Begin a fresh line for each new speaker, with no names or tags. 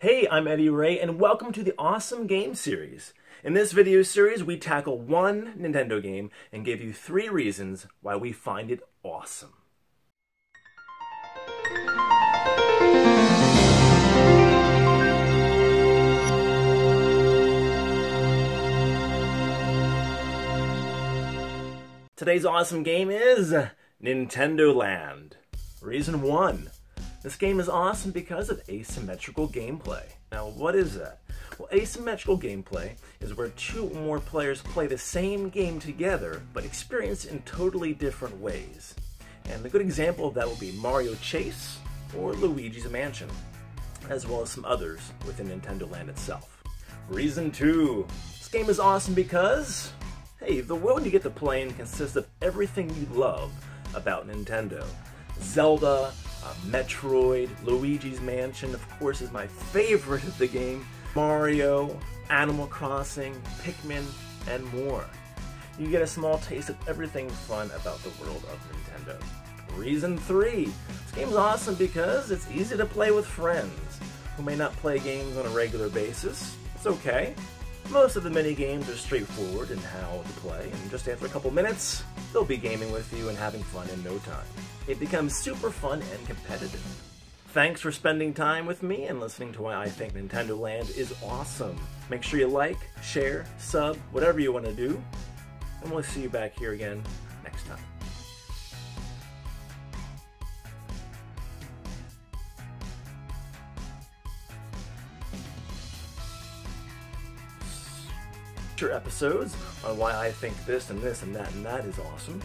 Hey, I'm Eddy Ray, and welcome to the Awesome Game Series. In this video series, we tackle one Nintendo game and give you three reasons why we find it awesome. Today's awesome game is Nintendo Land. Reason 1. This game is awesome because of asymmetrical gameplay. Now, what is that? Well, asymmetrical gameplay is where two or more players play the same game together, but experience in totally different ways. And a good example of that would be Mario Chase or Luigi's Mansion, as well as some others within Nintendo Land itself. Reason 2. This game is awesome because, hey, the world you get to play in consists of everything you love about Nintendo. Zelda, uh, Metroid, Luigi's Mansion, of course, is my favorite of the game, Mario, Animal Crossing, Pikmin, and more. You get a small taste of everything fun about the world of Nintendo. Reason 3. This game is awesome because it's easy to play with friends who may not play games on a regular basis. It's okay. Most of the mini games are straightforward in how to play, and just after a couple minutes, they'll be gaming with you and having fun in no time. It becomes super fun and competitive. Thanks for spending time with me and listening to why I think Nintendo Land is awesome. Make sure you like, share, sub, whatever you want to do, and we'll see you back here again next time. episodes on why I think this and this and that and that is awesome.